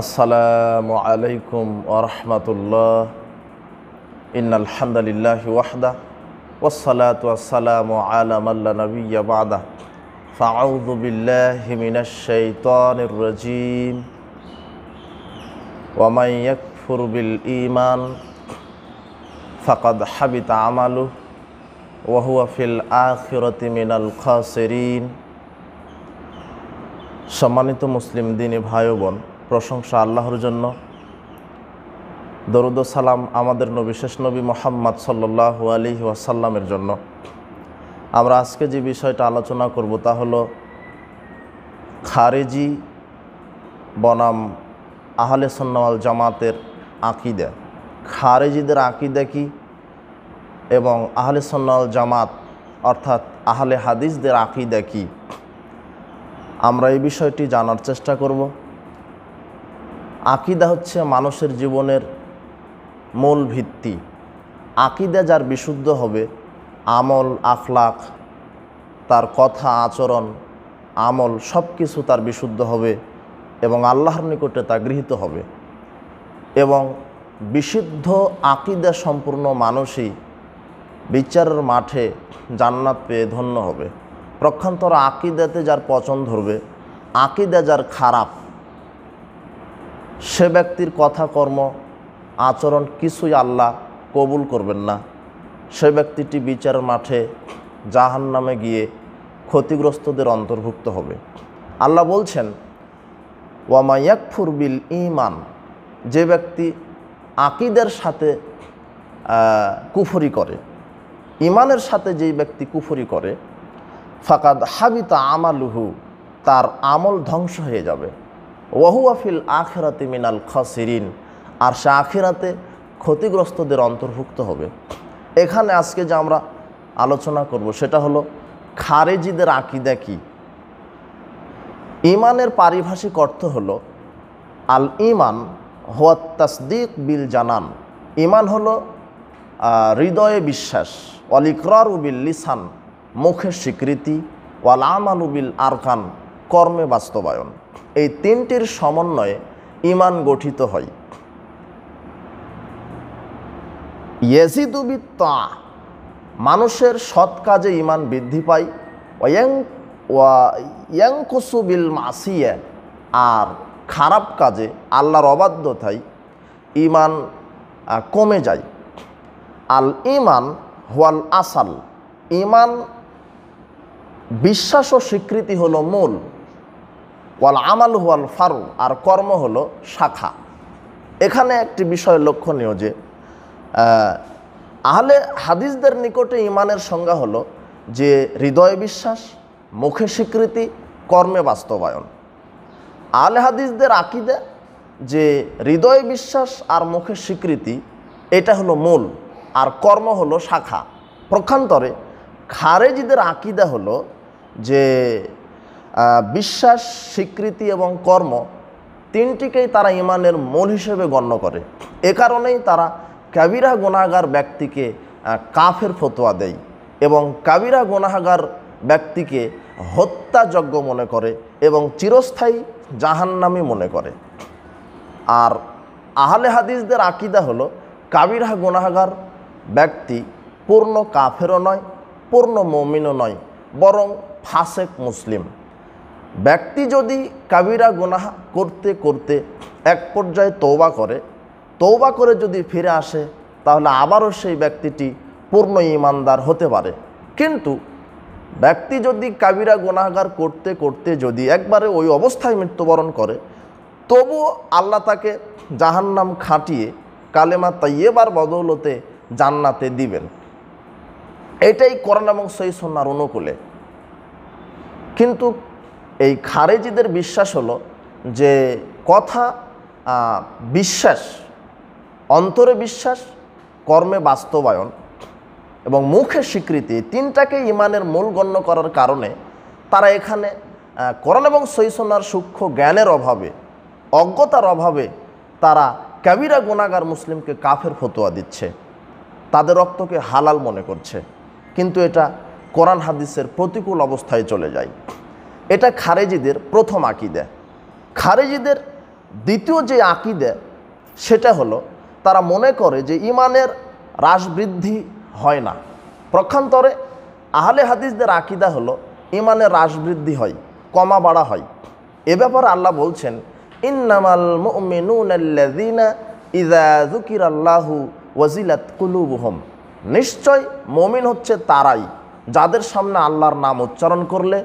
আসসালামু আলাইকুম ওরহমতুল্লাহ ইন্নাল হামদুলিল্লাহ ওয়াহদা والصلاة والسلام على من لا نبي بعده فأعوذ بالله من الشيطان الرجيم ومن يكفر بالإيمان فقد حبط عمله وهو في الآخرة من الخاسرين সম্মানিত মুসলিম দিনী ভাই ও বোন প্রশংসা আল্লাহর জন্য। দরুদ সালাম আমাদের নবী, শেষ নবী মোহাম্মদ সাল্লাহ আলী ওয়াসাল্লামের জন্য। আমরা আজকে যে বিষয়টা আলোচনা করব তা হলো খারেজি বনাম আহলে সন্নাওয়াল জামাতের আকিদা। খারেজিদের আকিদা কি এবং আহলে সন্নাওয়াল জামাত অর্থাৎ আহলে হাদিসদের আকিদা কি? আমরা এই বিষয়টি জানার চেষ্টা করব। আকিদা হচ্ছে মানুষের জীবনের মূল ভিত্তি। আকিদা যার বিশুদ্ধ হবে, আমল আখলাক তার কথা, আচরণ, আমল সব কিছু তার বিশুদ্ধ হবে এবং আল্লাহর নিকটে তা গৃহীত হবে। এবং বিশুদ্ধ আকিদা সম্পূর্ণ মানুষই বিচারের মাঠে জান্নাত পেয়ে ধন্য হবে। প্রক্ষান্তর আকিদাতে যার পচন ধরবে, আকিদা যার খারাপ সে ব্যক্তির কথা, কর্ম, আচরণ কিছুই আল্লাহ কবুল করবেন না। সে ব্যক্তিটি বিচার মাঠে জাহান নামে গিয়ে ক্ষতিগ্রস্তদের অন্তর্ভুক্ত হবে। আল্লাহ বলছেন ওয়ামায়াকফুর বিল ইমান যে ব্যক্তি আকিদের সাথে কুফরি করে ইমানের সাথে যেই ব্যক্তি কুফরি করে, ফাকাদ হাবিতা আমালুহু, তার আমল ধ্বংস হয়ে যাবে। ওয়াহুয়াফিল আখেরাতে মিনাল খসিরিন। আর সে আখেরাতে ক্ষতিগ্রস্তদের অন্তর্ভুক্ত হবে। এখানে আজকে যে আমরা আলোচনা করব, সেটা হলো খারেজিদের আকিদা কি? ইমানের পারিভাষিক অর্থ হল আল ইমান হোয়াত তাসদিক বিল জানান। ইমান হলো হৃদয়ে বিশ্বাস। অল ইকরার উবিল লিসান মুখের স্বীকৃতি। ওয়াল আমাল উবিল আরকান। কর্মে বাস্তবায়ন। এই তিনটির সমন্বয়ে ইমান গঠিত হয়। ইয়েজিদুবি মানুষের সৎ কাজে ইমান বৃদ্ধি পায়। বিল মাসিয়া, আর খারাপ কাজে আল্লাহর অবাধ্যতায় ইমান কমে যায়। আল ইমান হোয়াল আসাল ইমান বিশ্বাস ও স্বীকৃতি হলো মূল। ওয়াল আমাল হুয়াল ফারু, আর কর্ম হলো শাখা। এখানে একটি বিষয় লক্ষণীয় যে আহলে হাদিসদের নিকটে ইমানের সংজ্ঞা হলো যে, হৃদয় বিশ্বাস, মুখে স্বীকৃতি, কর্মে বাস্তবায়ন। আহলে হাদিসদের আকিদে যে, হৃদয় বিশ্বাস আর মুখের স্বীকৃতি, এটা হলো মূল, আর কর্ম হলো শাখা। প্রক্ষান্তরে খারেজিদের আকিদা হলো যে বিশ্বাস, স্বীকৃতি এবং কর্ম তিনটিকেই তারা ইমানের মূল হিসেবে গণ্য করে। এ কারণেই তারা কাবিরা গুণাগার ব্যক্তিকে কাফের ফতোয়া দেয় এবং কাবিরা গুণাগার ব্যক্তিকে হত্যাযজ্ঞ মনে করে এবং চিরস্থায়ী জাহান্নামি মনে করে। আর আহলে হাদিসদের আকিদা হলো, কাবিরা গুণাগার ব্যক্তি পূর্ণ কাফেরও নয়, পূর্ণ মমিনও নয়, বরং ফাসেক মুসলিম। ব্যক্তি যদি কাবিরা গুনাহ করতে করতে এক পর্যায়ে তৌবা করে তৌবা করে যদি ফিরে আসে, তাহলে আবারও সেই ব্যক্তিটি পূর্ণ ইমানদার হতে পারে। কিন্তু ব্যক্তি যদি কাবিরা গুনাহগার করতে করতে যদি একবারে ওই অবস্থায় মৃত্যুবরণ করে, তবু আল্লাহ তাকে জাহান্নাম খাটিয়ে কালেমা তাইয়েবার বদৌলতে জান্নাতে দিবেন। এটাই কোরআন এবং সই সন্ন্যার অনুকূলে। কিন্তু এই খারেজিদের বিশ্বাস হলো যে কথা বিশ্বাস, অন্তরে বিশ্বাস, কর্মে বাস্তবায়ন এবং মুখে স্বীকৃতি তিনটাকে ইমানের মূল গণ্য করার কারণে তারা এখানে করণ এবং সৈসনার সূক্ষ্ম জ্ঞানের অভাবে, অজ্ঞতার অভাবে তারা কাবিরা গুণাগার মুসলিমকে কাফের ফতোয়া দিচ্ছে। তাদের রক্তকে হালাল মনে করছে। কিন্তু এটা কোরআন হাদিসের প্রতিকূল অবস্থায় চলে যায়। এটা খারেজিদের প্রথম আকিদা। খারেজিদের দ্বিতীয় যে আকিদে, সেটা হলো তারা মনে করে যে ইমানের হ্রাস বৃদ্ধি হয় না। প্রক্ষান্তরে আহলে হাদিসদের আকিদা হলো ইমানের হ্রাস বৃদ্ধি হয়, কমা বাড়া হয়। এ ব্যাপারে আল্লাহ বলছেন, ইন্নামাল মুমিনুনাল্লাযীনা ইযা যুকিরাল্লাহু ওয়াজিলাত কুলুবুহুম। নিশ্চয় মমিন হচ্ছে তারাই। যাদের সামনে আল্লাহর নাম উচ্চারণ করলে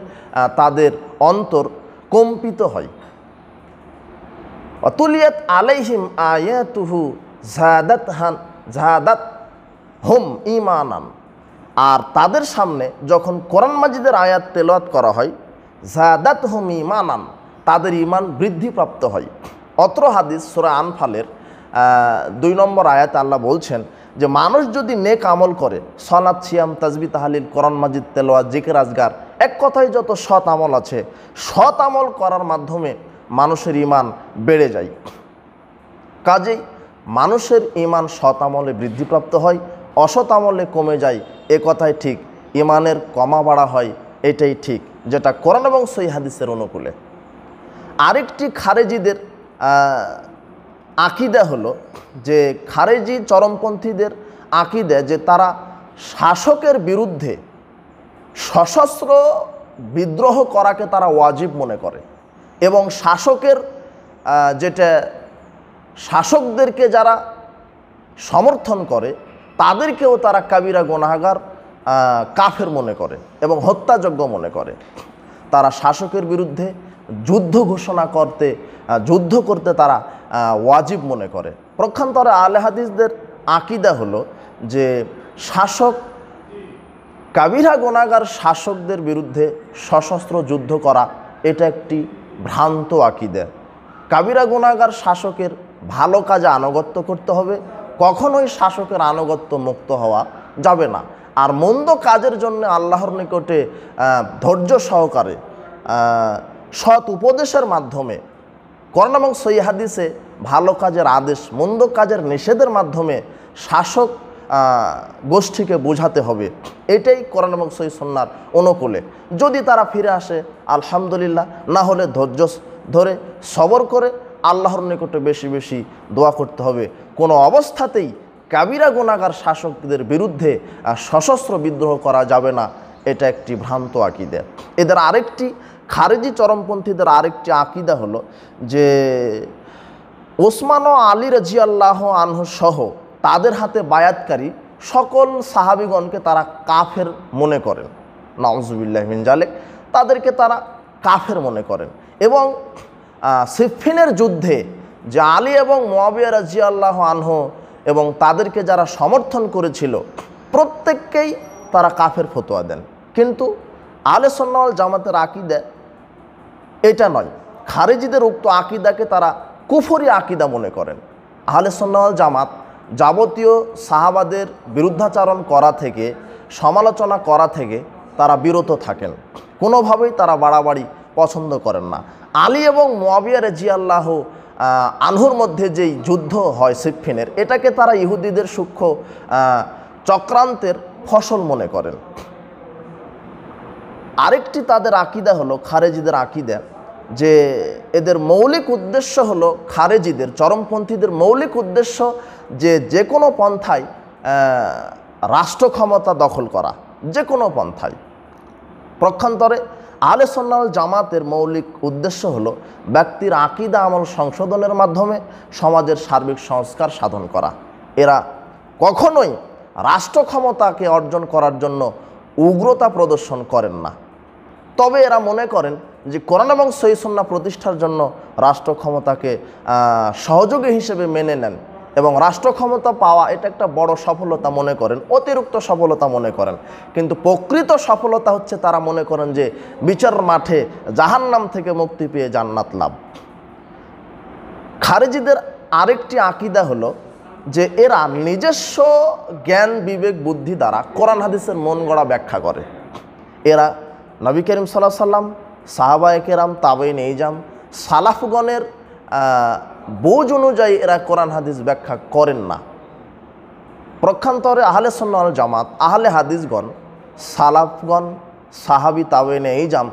তাদের অন্তর কম্পিত হয়। অতুলিয়াত আলাইহিম আয়াতুহু জাদাত হান জাদাত হুম ইমানান আর তাদের সামনে যখন কোরআন মাজিদের আয়াত তেলাওয়াত করা হয় জাদাত হুম ইমানান তাদের ইমান বৃদ্ধিপ্রাপ্ত হয়। অত্র হাদিস সুরা আনফালের দুই নম্বর আয়াত আল্লাহ বলছেন যে মানুষ যদি নেক আমল করে, সলাৎ সিয়াম, তাজবি, তাহালিল, কোরআন মাজিদ তেলোয়া জিকের, আজগার, এক কথায় যত সৎ আমল আছে, সৎ আমল করার মাধ্যমে মানুষের ইমান বেড়ে যায়। কাজেই মানুষের ইমান সৎ আমলে বৃদ্ধিপ্রাপ্ত হয়, অসৎ আমলে কমে যায়, এ কথাই ঠিক ইমানের কমা বাড়া হয়, এটাই ঠিক, যেটা কোরআন এবং সই হাদিসের অনুকূলে। আরেকটি খারেজিদের আকিদা হলো যে খারেজি চরমপন্থীদের আকিদা যে তারা শাসকের বিরুদ্ধে সশস্ত্র বিদ্রোহ করাকে তারা ওয়াজিব মনে করে এবং শাসকের যেটা শাসকদেরকে যারা সমর্থন করে, তাদেরকেও তারা কাবিরা গোনাগার কাফের মনে করে এবং হত্যাযোগ্য মনে করে। তারা শাসকের বিরুদ্ধে যুদ্ধ ঘোষণা করতে যুদ্ধ করতে তারা ওয়াজিব মনে করে। প্রক্ষান্তরে আলে হাদিসদের আকিদা হলো যে শাসক, কাবিরা গোনাগার শাসকদের বিরুদ্ধে সশস্ত্র যুদ্ধ করা, এটা একটি ভ্রান্ত আকিদা। কাবিরা গোনাগার শাসকের ভালো কাজে আনুগত্য করতে হবে, কখনোই শাসকের আনুগত্য মুক্ত হওয়া যাবে না। আর মন্দ কাজের জন্য আল্লাহর নিকটে ধৈর্য সহকারে সৎ উপদেশের মাধ্যমে। করণ এবং সই হাদিসে ভালো কাজের আদেশ, মন্দ কাজের নিষেধের মাধ্যমে শাসক গোষ্ঠীকে বোঝাতে হবে। এটাই করণ এবং সই সন্ন্যার অনুকূলে। যদি তারা ফিরে আসে, আলহামদুলিল্লাহ, না হলে ধৈর্য ধরে সবর করে আল্লাহর নিকটে বেশি বেশি দোয়া করতে হবে। কোনো অবস্থাতেই কাবিরা গুণাগার শাসকদের বিরুদ্ধে সশস্ত্র বিদ্রোহ করা যাবে না। এটা একটি ভ্রান্ত আকিদা। এদের আরেকটি খারেজি চরমপন্থীদের আরেকটি আকিদা হলো যে ওসমান ও আলী রাজি আল্লাহ আনহু সহ তাদের হাতে বায়াতকারী সকল সাহাবিগণকে তারা কাফের মনে করেন। নওয়াজুবিল্লাহ মিন তাদেরকে তারা কাফের মনে করেন এবং সিফিনের যুদ্ধে যে আলী এবং মোয়াবিয়া রাজি আল্লাহ আনহু এবং তাদেরকে যারা সমর্থন করেছিল, প্রত্যেককেই তারা কাফের ফতোয়া দেন। কিন্তু আলে সন্ন্যাল জামাতের আকিদা এটা নয়। খারেজিদের উক্ত আকিদাকে তারা কুফরি আকিদা মনে করেন। আহলে সন্ন্যাল জামাত যাবতীয় সাহাবাদের বিরুদ্ধাচারণ করা থেকে, সমালোচনা করা থেকে তারা বিরত থাকেন। কোনোভাবেই তারা বাড়াবাড়ি পছন্দ করেন না। আলী এবং মোয়াবিয়া রেজিয়াল্লাহ আনহুর মধ্যে যেই যুদ্ধ হয় সিফিনের এটাকে তারা ইহুদিদের সূক্ষ্ম চক্রান্তের ফসল মনে করেন। আরেকটি তাদের আকিদা হলো খারেজিদের আকিদা, যে এদের মৌলিক উদ্দেশ্য হলো খারেজিদের, চরমপন্থীদের মৌলিক উদ্দেশ্য যে যে কোনো পন্থায় রাষ্ট্র ক্ষমতা দখল করা, যে কোনো পন্থায়। প্রক্ষান্তরে আলে জামাতের মৌলিক উদ্দেশ্য হলো ব্যক্তির আকিদা আমল সংশোধনের মাধ্যমে সমাজের সার্বিক সংস্কার সাধন করা। এরা কখনোই রাষ্ট্র ক্ষমতাকে অর্জন করার জন্য উগ্রতা প্রদর্শন করেন না। তবে এরা মনে করেন যে কোরআন এবং সহিসন্না প্রতিষ্ঠার জন্য রাষ্ট্র ক্ষমতাকে সহযোগী হিসেবে মেনে নেন এবং রাষ্ট্র ক্ষমতা পাওয়া এটা একটা বড় সফলতা মনে করেন, অতিরিক্ত সফলতা মনে করেন। কিন্তু প্রকৃত সফলতা হচ্ছে তারা মনে করেন যে বিচার মাঠে জাহান্নাম থেকে মুক্তি পেয়ে জান্নাত লাভ। খারেজিদের আরেকটি আকিদা হলো যে এরা নিজস্ব জ্ঞান, বিবেক, বুদ্ধি দ্বারা কোরআন, হাদিসের মন গড়া ব্যাখ্যা করে। এরা নবী করিম সাল্লাহ সাল্লাম, সাহাবায়ে কেরাম, তাবেইন এইজাম সালাফগণের বোঝ অনুযায়ী এরা কোরআন হাদিস ব্যাখ্যা করেন না। প্রক্ষান্তরে আহলে সন্ন্যাল জামাত, আহলে হাদিসগণ, সালাফগণ, সাহাবি, তাবেইনে এইজাম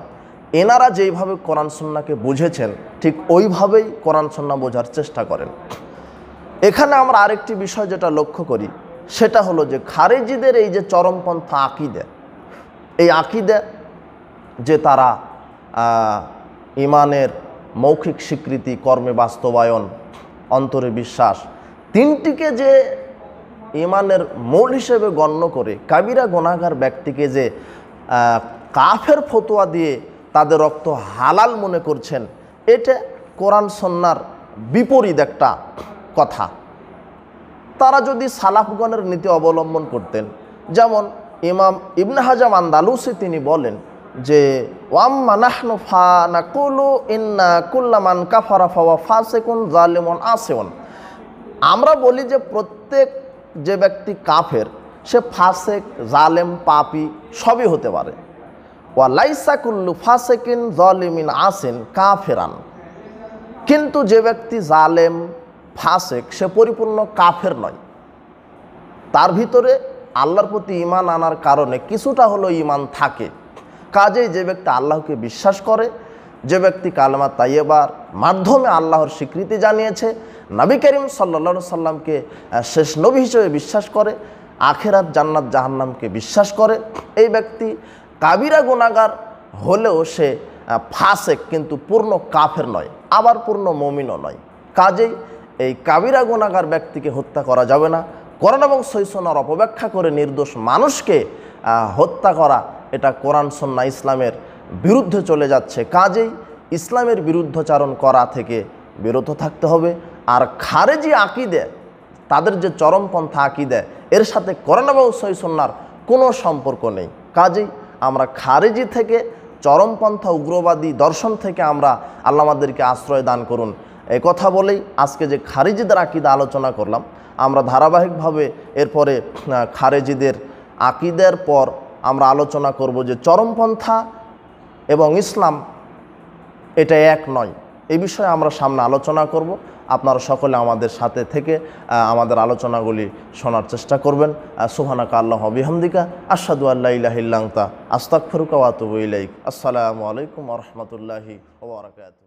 এনারা যেইভাবে কোরআন সন্নাকে বুঝেছেন, ঠিক ওইভাবেই কোরআন সন্না বোঝার চেষ্টা করেন। এখানে আমরা আরেকটি বিষয় যেটা লক্ষ্য করি, সেটা হলো যে খারেজিদের এই যে চরমপন্থা আকিদে, এই আকিদে যে তারা ইমানের মৌখিক স্বীকৃতি, কর্মে বাস্তবায়ন, অন্তরে বিশ্বাস, তিনটিকে যে ইমানের মূল হিসেবে গণ্য করে, কাবিরা গোনাগার ব্যক্তিকে যে কাফের ফতোয়া দিয়ে তাদের রক্ত হালাল মনে করছেন, এটা কোরআন সন্ন্যার বিপরীত একটা কথা। তারা যদি সালাফগণের নীতি অবলম্বন করতেন, যেমন ইমাম ইবনে হাজাম আন্দালুসি তিনি বলেন যে নাকুলু ইন্না কুল্লামান আমরা বলি যে, প্রত্যেক যে ব্যক্তি কাফের, সে ফাসেক, জালেম, পাপি সবই হতে পারে। ওয়া লাইসা কুল্লু ফাসেকিন জলিমিন আসেন কাফেরান। কিন্তু যে ব্যক্তি জালেম, ফাসেক, সে পরিপূর্ণ কাফের নয়। তার ভিতরে আল্লাহর প্রতি ইমান আনার কারণে কিছুটা হলো ইমান থাকে। কাজেই যে ব্যক্তি আল্লাহকে বিশ্বাস করে, যে ব্যক্তি কালমা তাইয়েবার মাধ্যমে আল্লাহর স্বীকৃতি জানিয়েছে, নবী করিম সাল্লা সাল্লামকে শেষ নবী হিসেবে বিশ্বাস করে, আখেরাত জান্নাত জাহান্নামকে বিশ্বাস করে, এই ব্যক্তি কাবিরা গুণাগার হলেও সে ফাসেক কিন্তু পূর্ণ কাফের নয়, আবার পূর্ণ মমিনও নয়। কাজেই এই কাবিরা গুণাগার ব্যক্তিকে হত্যা করা যাবে না। কোরআন এবং সৈসনার অপব্যাখ্যা করে নির্দোষ মানুষকে হত্যা করা এটা কোরআন সন্না ইসলামের বিরুদ্ধে চলে যাচ্ছে। কাজেই ইসলামের বিরুদ্ধাচারণ করা থেকে বিরত থাকতে হবে। আর খারেজি আকিদে, তাদের যে চরমপন্থা আকিদে, এর সাথে কোরআন এবং সৈসন্নার কোনো সম্পর্ক নেই। কাজেই আমরা খারেজি থেকে চরমপন্থা উগ্রবাদী দর্শন থেকে আমরা আল্লাহ আমাদেরকে আশ্রয় দান করুন। এ কথা বলেই আজকে যে খারিজিদের আকিদা আলোচনা করলাম, আমরা ধারাবাহিকভাবে এরপরে খারেজিদের আকিদের পর আমরা আলোচনা করব যে চরমপন্থা এবং ইসলাম এটা এক নয়। এই বিষয়ে আমরা সামনে আলোচনা করব। আপনারা সকলে আমাদের সাথে থেকে আমাদের আলোচনাগুলি শোনার চেষ্টা করবেন। সুহানাকা আল্লাহ বিহামদিকা আসাদু আল্লাহ আস্তাক ফরুকা ওয়াতুবু ইলাইক। আসসালামু আলাইকুম রহমতুল্লাহি ওবরাকাত